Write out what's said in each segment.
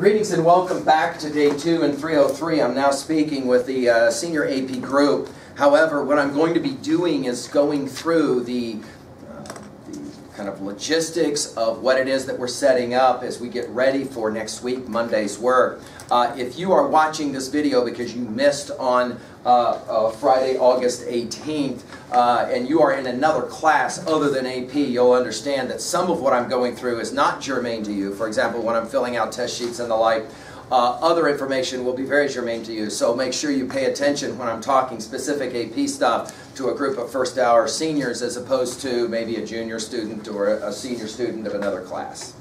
Greetings and welcome back to day two and 303. I'm now speaking with the uh, senior AP group. However, what I'm going to be doing is going through the, uh, the kind of logistics of what it is that we're setting up as we get ready for next week, Monday's work. Uh, if you are watching this video because you missed on uh, uh, Friday, August 18th, uh, and you are in another class other than AP, you'll understand that some of what I'm going through is not germane to you. For example, when I'm filling out test sheets and the like, uh, other information will be very germane to you. So make sure you pay attention when I'm talking specific AP stuff to a group of first hour seniors as opposed to maybe a junior student or a senior student of another class.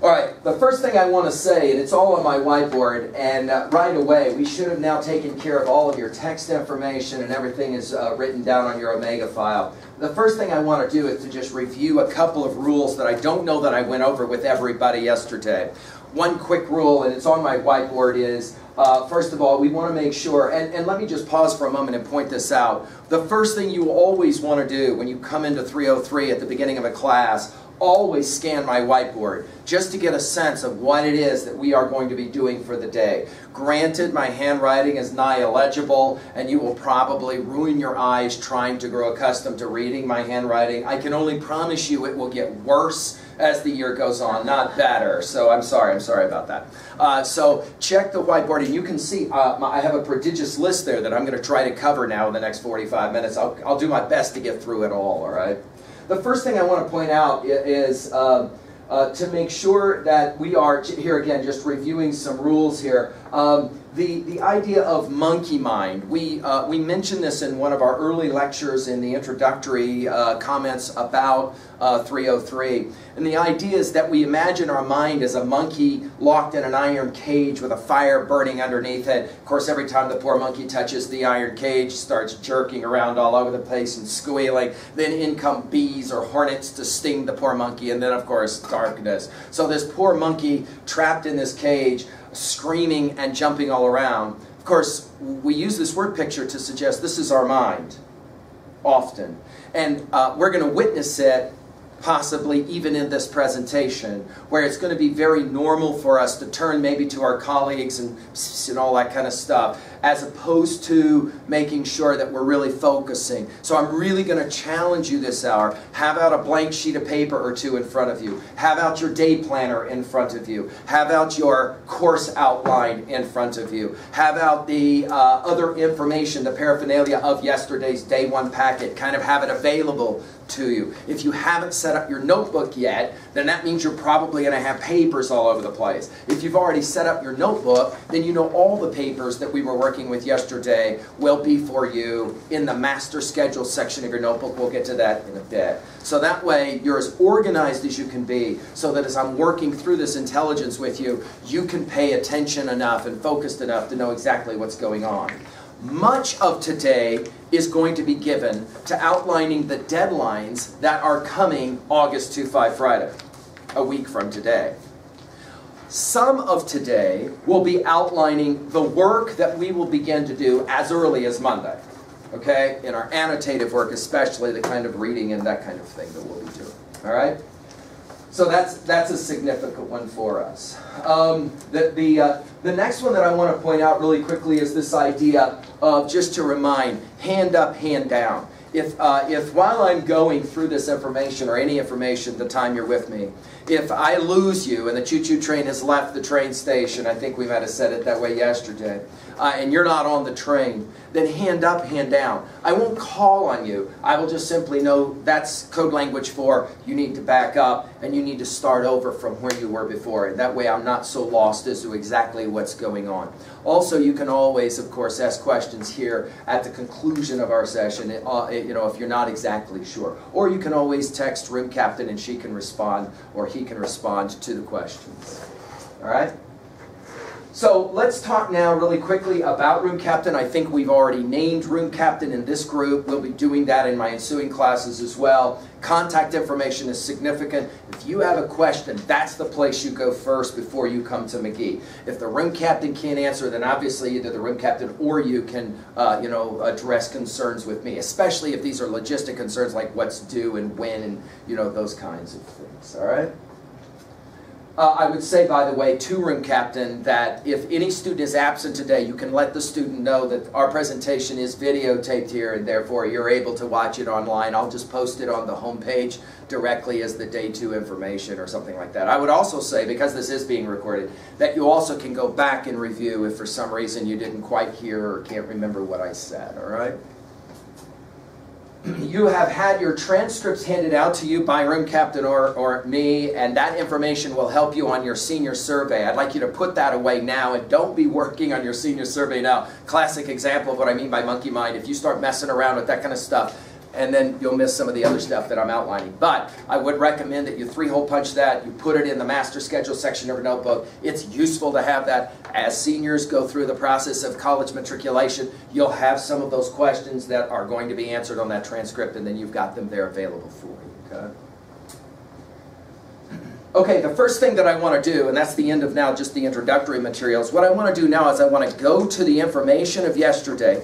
All right, the first thing I want to say, and it's all on my whiteboard, and uh, right away, we should have now taken care of all of your text information and everything is uh, written down on your Omega file. The first thing I want to do is to just review a couple of rules that I don't know that I went over with everybody yesterday. One quick rule, and it's on my whiteboard, is uh, first of all, we want to make sure, and, and let me just pause for a moment and point this out. The first thing you always want to do when you come into 303 at the beginning of a class always scan my whiteboard just to get a sense of what it is that we are going to be doing for the day. Granted, my handwriting is nigh illegible and you will probably ruin your eyes trying to grow accustomed to reading my handwriting. I can only promise you it will get worse as the year goes on, not better. So I'm sorry, I'm sorry about that. Uh, so check the whiteboard and you can see uh, I have a prodigious list there that I'm going to try to cover now in the next 45 minutes. I'll, I'll do my best to get through it all, all right? The first thing I want to point out is um, uh, to make sure that we are, here again, just reviewing some rules here. Um, the, the idea of monkey mind. We, uh, we mentioned this in one of our early lectures in the introductory uh, comments about uh, 303. And the idea is that we imagine our mind as a monkey locked in an iron cage with a fire burning underneath it. Of course, every time the poor monkey touches the iron cage, starts jerking around all over the place and squealing. Then in come bees or hornets to sting the poor monkey. And then, of course, darkness. So this poor monkey trapped in this cage screaming and jumping all around. Of course, we use this word picture to suggest this is our mind, often. And uh, we're going to witness it possibly even in this presentation, where it's going to be very normal for us to turn maybe to our colleagues and, and all that kind of stuff, as opposed to making sure that we're really focusing. So I'm really going to challenge you this hour. Have out a blank sheet of paper or two in front of you. Have out your day planner in front of you. Have out your course outline in front of you. Have out the uh, other information, the paraphernalia of yesterday's day one packet. Kind of have it available to you. If you haven't set up your notebook yet, then that means you're probably going to have papers all over the place. If you've already set up your notebook, then you know all the papers that we were working with yesterday will be for you in the master schedule section of your notebook. We'll get to that in a bit. So that way, you're as organized as you can be so that as I'm working through this intelligence with you, you can pay attention enough and focused enough to know exactly what's going on. Much of today is going to be given to outlining the deadlines that are coming August 2 5 Friday, a week from today. Some of today will be outlining the work that we will begin to do as early as Monday. Okay? In our annotative work, especially the kind of reading and that kind of thing that we'll be doing. All right? So that's, that's a significant one for us. Um, the, the, uh, the next one that I want to point out really quickly is this idea of, just to remind, hand up, hand down. If, uh, if while I'm going through this information or any information the time you're with me, if I lose you and the choo-choo train has left the train station, I think we might have said it that way yesterday, uh, and you're not on the train, then hand up, hand down. I won't call on you. I will just simply know that's code language for you need to back up and you need to start over from where you were before. And that way I'm not so lost as to exactly what's going on. Also, you can always, of course, ask questions here at the conclusion of our session, uh, you know, if you're not exactly sure. Or you can always text room captain and she can respond or he can respond to the questions. All right? So let's talk now really quickly about Room Captain. I think we've already named Room Captain in this group. We'll be doing that in my ensuing classes as well. Contact information is significant. If you have a question, that's the place you go first before you come to McGee. If the room captain can't answer, then obviously either the room captain or you can, uh, you know, address concerns with me, especially if these are logistic concerns like what's due and when and, you know, those kinds of things, all right? Uh, I would say, by the way, to room captain, that if any student is absent today, you can let the student know that our presentation is videotaped here and therefore you're able to watch it online. I'll just post it on the homepage directly as the day two information or something like that. I would also say, because this is being recorded, that you also can go back and review if for some reason you didn't quite hear or can't remember what I said, all right? you have had your transcripts handed out to you by room captain or, or me, and that information will help you on your senior survey. I'd like you to put that away now and don't be working on your senior survey now. Classic example of what I mean by monkey mind. If you start messing around with that kind of stuff, and then you'll miss some of the other stuff that I'm outlining. But I would recommend that you three-hole punch that, you put it in the master schedule section of your notebook. It's useful to have that. As seniors go through the process of college matriculation, you'll have some of those questions that are going to be answered on that transcript, and then you've got them there available for you. Okay? Okay, the first thing that I want to do, and that's the end of now just the introductory materials, what I want to do now is I want to go to the information of yesterday,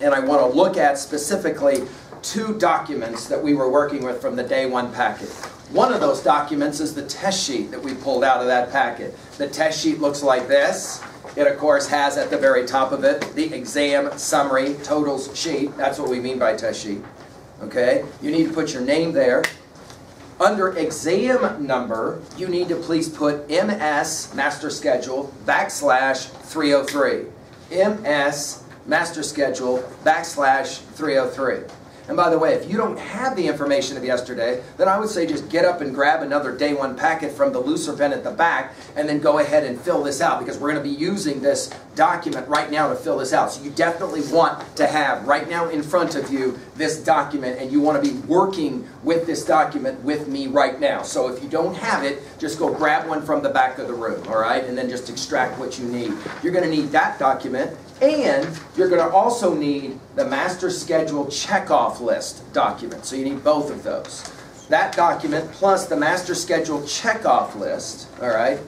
and I want to look at specifically two documents that we were working with from the day one packet. One of those documents is the test sheet that we pulled out of that packet. The test sheet looks like this. It, of course, has at the very top of it the exam summary totals sheet. That's what we mean by test sheet. Okay? You need to put your name there. Under exam number, you need to please put MS Master Schedule backslash 303. MS Master Schedule backslash 303. And by the way, if you don't have the information of yesterday, then I would say just get up and grab another day one packet from the looser bin at the back and then go ahead and fill this out because we're going to be using this document right now to fill this out. So you definitely want to have right now in front of you this document and you want to be working with this document with me right now. So if you don't have it, just go grab one from the back of the room, all right? And then just extract what you need. You're going to need that document and you're going to also need the master schedule checkoff list document. So you need both of those. That document plus the master schedule checkoff list, all right?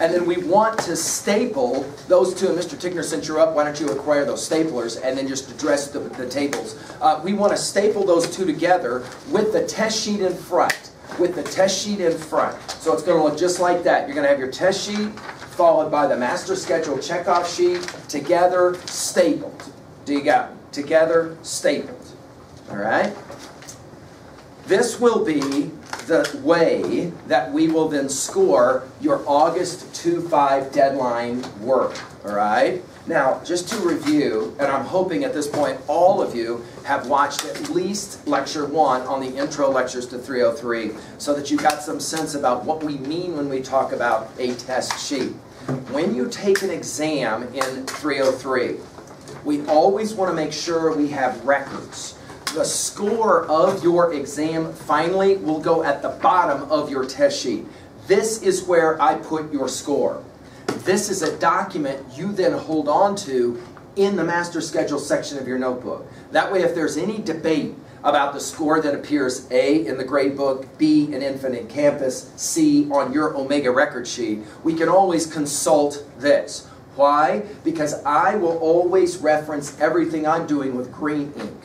And then we want to staple those two. And Mr. Tickner, since you're up, why don't you acquire those staplers and then just address the, the tables. Uh, we want to staple those two together with the test sheet in front. With the test sheet in front. So it's going to look just like that. You're going to have your test sheet followed by the master schedule checkoff sheet, together, stapled. Do you got? Together, stapled. All right? This will be the way that we will then score your August 2-5 deadline work. All right? Now, just to review, and I'm hoping at this point all of you have watched at least lecture one on the intro lectures to 303 so that you got some sense about what we mean when we talk about a test sheet. When you take an exam in 303, we always want to make sure we have records. The score of your exam finally will go at the bottom of your test sheet. This is where I put your score. This is a document you then hold on to in the master schedule section of your notebook. That way if there's any debate about the score that appears A in the grade book, B in Infinite Campus, C on your Omega record sheet, we can always consult this. Why? Because I will always reference everything I'm doing with green ink.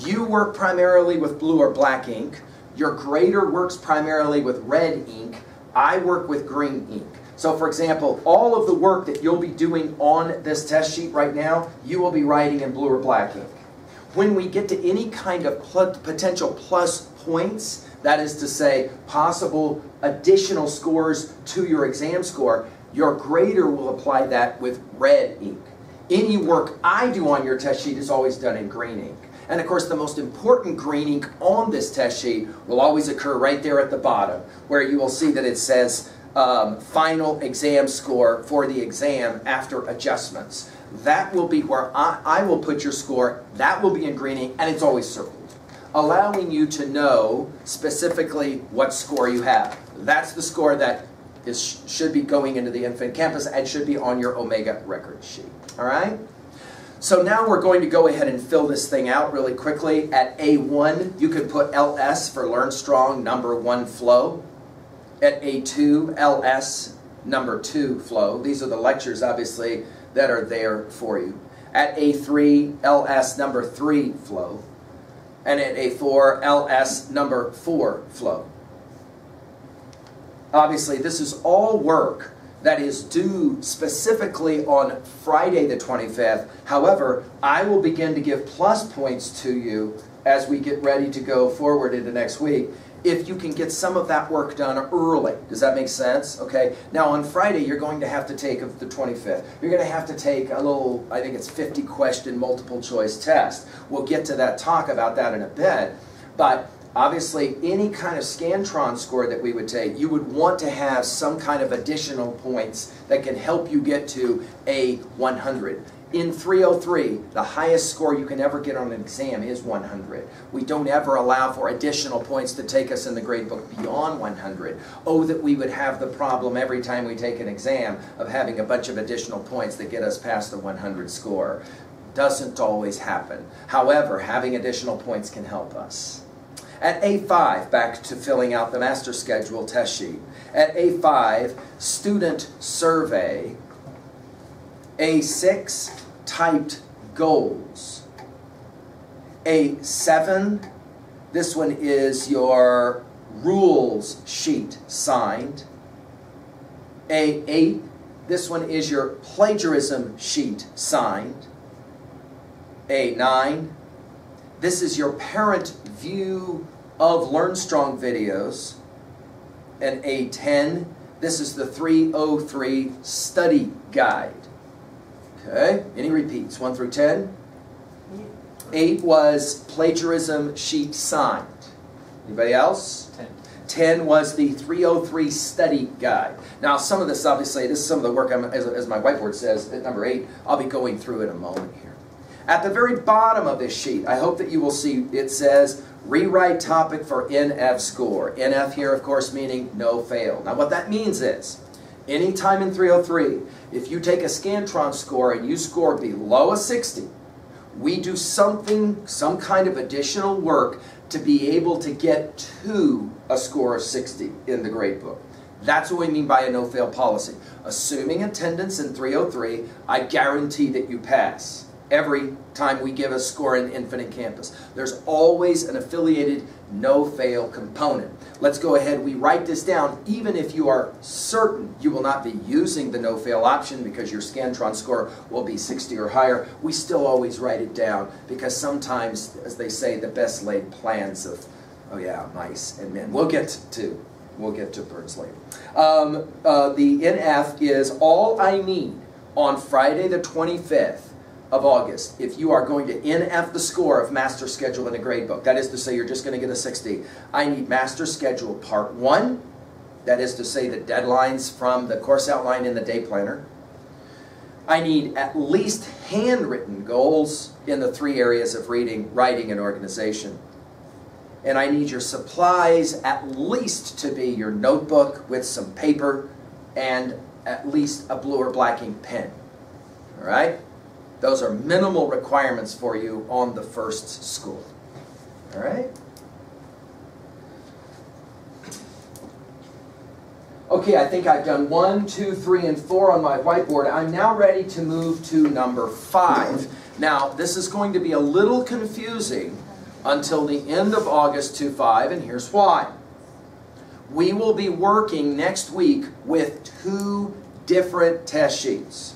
You work primarily with blue or black ink. Your grader works primarily with red ink. I work with green ink. So for example, all of the work that you'll be doing on this test sheet right now, you will be writing in blue or black ink. When we get to any kind of pl potential plus points, that is to say, possible additional scores to your exam score, your grader will apply that with red ink. Any work I do on your test sheet is always done in green ink. And of course, the most important green ink on this test sheet will always occur right there at the bottom, where you will see that it says um, final exam score for the exam after adjustments. That will be where I, I will put your score. That will be in greening, and it's always circled, allowing you to know specifically what score you have. That's the score that is, should be going into the Infinite Campus and should be on your Omega record sheet. All right? So now we're going to go ahead and fill this thing out really quickly. At A1, you could put LS for Learn Strong Number 1 Flow. At A2, LS Number 2 Flow. These are the lectures, obviously, that are there for you. At A3, LS Number 3 Flow. And at A4, LS Number 4 Flow. obviously, this is all work that is due specifically on Friday the 25th. However, I will begin to give plus points to you as we get ready to go forward into next week if you can get some of that work done early. Does that make sense? Okay. Now on Friday, you're going to have to take the 25th. You're going to have to take a little, I think it's 50 question multiple choice test. We'll get to that talk about that in a bit. But obviously, any kind of Scantron score that we would take, you would want to have some kind of additional points that can help you get to a 100. In 303, the highest score you can ever get on an exam is 100. We don't ever allow for additional points to take us in the grade book beyond 100. Oh, that we would have the problem every time we take an exam of having a bunch of additional points that get us past the 100 score. Doesn't always happen. However, having additional points can help us. At A5, back to filling out the master schedule test sheet. At A5, student survey. A6, typed goals. A7, this one is your rules sheet signed. A8, this one is your plagiarism sheet signed. A9, this is your parent view of LearnStrong videos. And A10, this is the 303 study guide. Okay, any repeats? 1 through 10? 8 was plagiarism sheet signed. Anybody else? 10. 10 was the 303 study guide. Now, some of this, obviously, this is some of the work, I'm, as, as my whiteboard says, at number 8, I'll be going through in a moment here. At the very bottom of this sheet, I hope that you will see it says rewrite topic for NF score. NF here, of course, meaning no fail. Now, what that means is anytime in 303, if you take a Scantron score and you score below a 60, we do something, some kind of additional work to be able to get to a score of 60 in the grade book. That's what we mean by a no-fail policy. Assuming attendance in 303, I guarantee that you pass every time we give a score in Infinite Campus. There's always an affiliated no-fail component. Let's go ahead, we write this down, even if you are certain you will not be using the no-fail option because your Scantron score will be 60 or higher, we still always write it down because sometimes, as they say, the best laid plans of, oh yeah, mice and men. We'll get to, we'll get to birds later. Um, uh, the NF is all I need on Friday the 25th of August, if you are going to NF the score of master schedule in a grade book, that is to say you're just going to get a 60, I need master schedule part one, that is to say the deadlines from the course outline in the day planner. I need at least handwritten goals in the three areas of reading, writing, and organization. And I need your supplies at least to be your notebook with some paper and at least a blue or black ink pen. All right? Those are minimal requirements for you on the first school. All right? Okay, I think I've done one, two, three, and four on my whiteboard. I'm now ready to move to number five. Now, this is going to be a little confusing until the end of August to five, and here's why. We will be working next week with two different test sheets.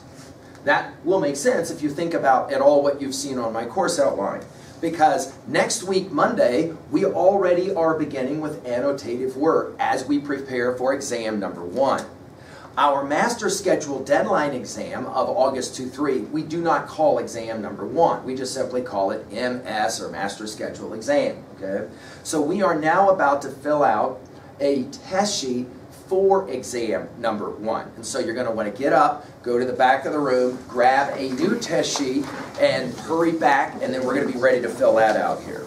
That will make sense if you think about at all what you've seen on my course outline. Because next week, Monday, we already are beginning with annotative work as we prepare for exam number one. Our master schedule deadline exam of August 2 3, we do not call exam number one. We just simply call it MS or master schedule exam. Okay? So we are now about to fill out a test sheet for exam number one. And so you're going to want to get up, go to the back of the room, grab a new test sheet, and hurry back, and then we're going to be ready to fill that out here.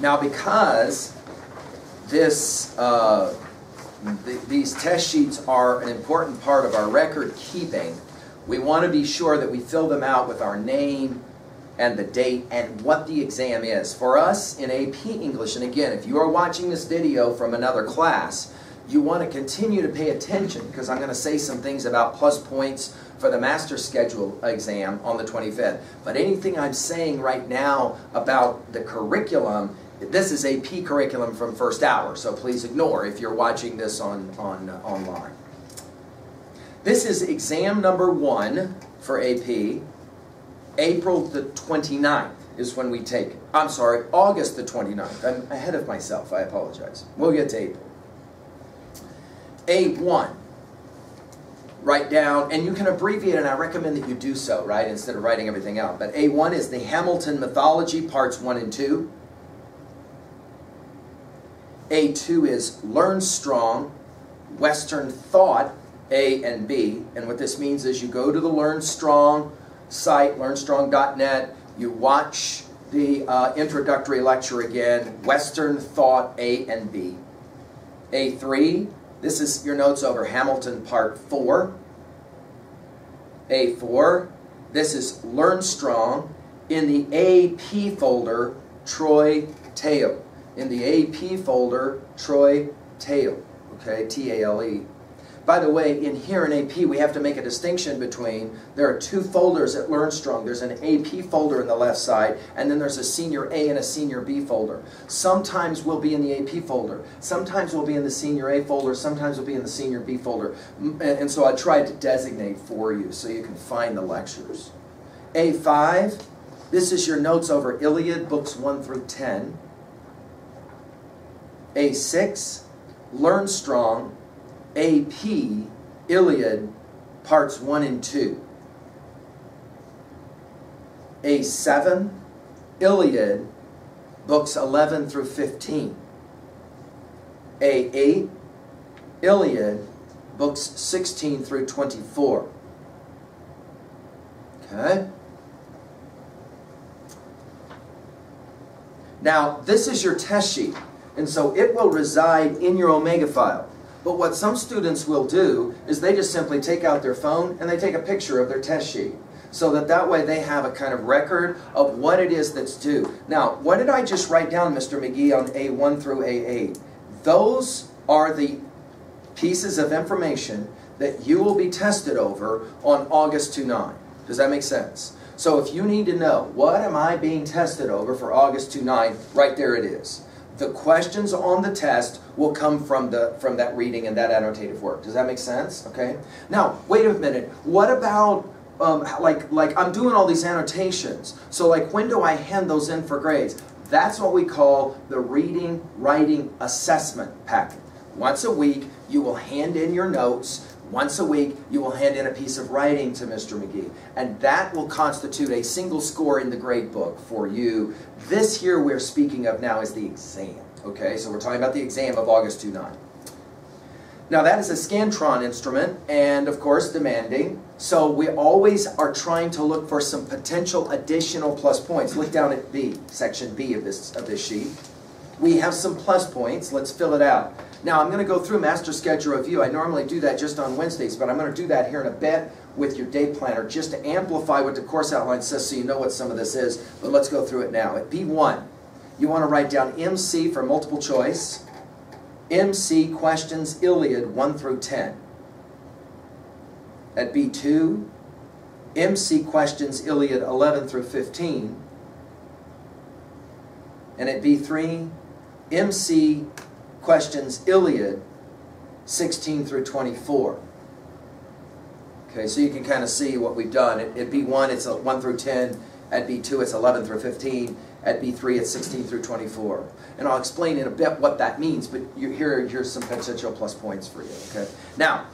Now, because this, uh, th these test sheets are an important part of our record keeping. We want to be sure that we fill them out with our name, and the date and what the exam is. For us in AP English, and again, if you are watching this video from another class, you want to continue to pay attention because I'm going to say some things about plus points for the master schedule exam on the 25th. But anything I'm saying right now about the curriculum, this is AP curriculum from first hour, so please ignore if you're watching this on, on uh, online. This is exam number one for AP. April the 29th is when we take it. I'm sorry, August the 29th. I'm ahead of myself. I apologize. We'll get to April. A1. Write down, and you can abbreviate, and I recommend that you do so, right, instead of writing everything out. But A1 is the Hamilton Mythology, parts 1 and 2. A2 is Learn Strong, Western Thought, A and B. And what this means is you go to the Learn Strong site, learnstrong.net, you watch the uh, introductory lecture again, Western Thought A and B. A3 this is your notes over Hamilton Part 4. A4. This is Learn Strong in the AP folder, Troy Tale. In the AP folder, Troy Tale. Okay, T-A-L-E. By the way, in here in AP, we have to make a distinction between, there are two folders at LearnStrong. There's an AP folder in the left side, and then there's a Senior A and a Senior B folder. Sometimes we'll be in the AP folder. Sometimes we'll be in the Senior A folder. Sometimes we'll be in the Senior B folder. And so I tried to designate for you so you can find the lectures. A5, this is your notes over Iliad, books 1 through 10. A6, Learn Strong, AP Iliad parts 1 and 2. A7 Iliad books 11 through 15. A8 Iliad books 16 through 24. Okay? Now, this is your test sheet, and so it will reside in your Omega file. But what some students will do is they just simply take out their phone and they take a picture of their test sheet so that that way they have a kind of record of what it is that's due. Now, what did I just write down, Mr. McGee, on A1 through A8? Those are the pieces of information that you will be tested over on August 2-9. Does that make sense? So if you need to know, what am I being tested over for August 2-9, right there it is the questions on the test will come from the from that reading and that annotative work. Does that make sense? Okay. Now, wait a minute. What about um, like like I'm doing all these annotations. So like when do I hand those in for grades? That's what we call the reading writing assessment packet. Once a week, you will hand in your notes once a week, you will hand in a piece of writing to Mr. McGee, and that will constitute a single score in the grade book for you. This here we're speaking of now is the exam, okay? So we're talking about the exam of August 2-9. Now that is a Scantron instrument, and of course demanding, so we always are trying to look for some potential additional plus points. Look down at B, section B of this, of this sheet. We have some plus points, let's fill it out. Now I'm going to go through master schedule review. I normally do that just on Wednesdays, but I'm going to do that here in a bit with your day planner just to amplify what the course outline says so you know what some of this is. But let's go through it now. At B1, you want to write down MC for multiple choice. MC questions Iliad 1 through 10. At B2, MC questions Iliad 11 through 15. And at B3, MC questions Iliad 16 through 24. Okay, so you can kind of see what we've done. At, at B1, it's 1 through 10. At B2, it's 11 through 15. At B3, it's 16 through 24. And I'll explain in a bit what that means, but you, here, here's some potential plus points for you. Okay. Now,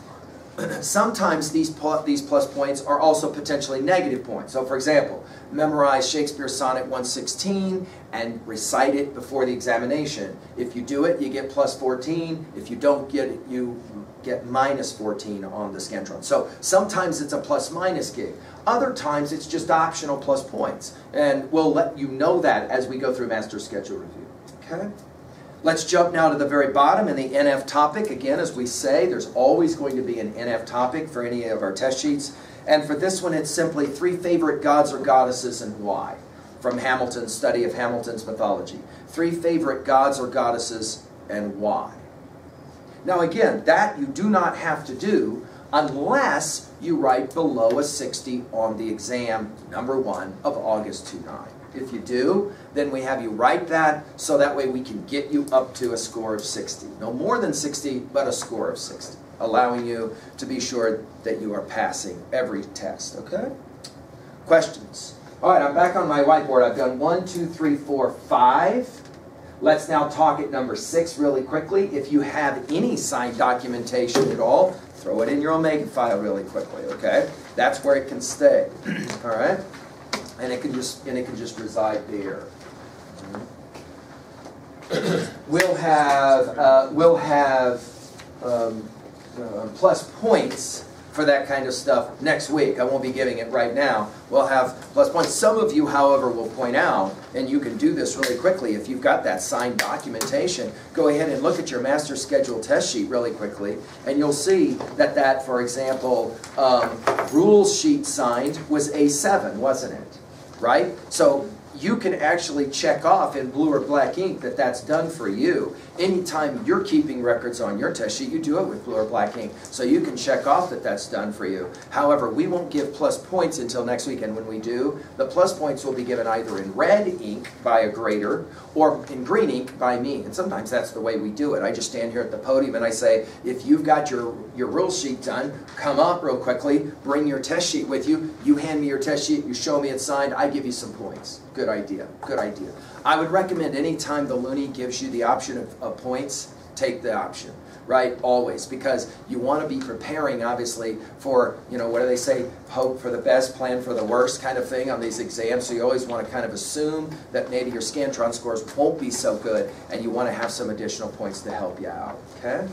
sometimes these, these plus points are also potentially negative points. So for example, memorize Shakespeare's Sonnet 116 and recite it before the examination. If you do it, you get plus 14. If you don't get it, you get minus 14 on the Scantron. So sometimes it's a plus minus gig. Other times it's just optional plus points. And we'll let you know that as we go through master schedule review. Okay? Let's jump now to the very bottom in the NF topic. Again, as we say, there's always going to be an NF topic for any of our test sheets. And for this one, it's simply three favorite gods or goddesses and why. from Hamilton's study of Hamilton's mythology. Three favorite gods or goddesses and why. Now again, that you do not have to do unless you write below a 60 on the exam number one of August 29. If you do, then we have you write that so that way we can get you up to a score of 60. No more than 60, but a score of 60, allowing you to be sure that you are passing every test, okay? Questions? All right, I'm back on my whiteboard. I've done one, two, three, four, five. Let's now talk at number six really quickly. If you have any signed documentation at all, throw it in your Omega file really quickly, okay? That's where it can stay, all right? And it can just, and it can just reside there. We'll have, uh, we'll have um, uh, plus points for that kind of stuff next week. I won't be giving it right now. We'll have plus points. Some of you, however, will point out, and you can do this really quickly if you've got that signed documentation, go ahead and look at your master schedule test sheet really quickly, and you'll see that that, for example, um, rules sheet signed was A7, wasn't it? Right? So you can actually check off in blue or black ink that that's done for you. Anytime you're keeping records on your test sheet, you do it with blue or black ink. So you can check off that that's done for you. However, we won't give plus points until next week, and when we do, the plus points will be given either in red ink by a grader or in green ink by me. And sometimes that's the way we do it. I just stand here at the podium and I say, if you've got your, your rule sheet done, come up real quickly, bring your test sheet with you, you hand me your test sheet, you show me it's signed, I give you some points. Good idea, good idea. I would recommend anytime the Looney gives you the option of, of points, take the option, right? Always, because you want to be preparing, obviously, for, you know, what do they say? Hope for the best, plan for the worst kind of thing on these exams. So you always want to kind of assume that maybe your Scantron scores won't be so good, and you want to have some additional points to help you out, okay?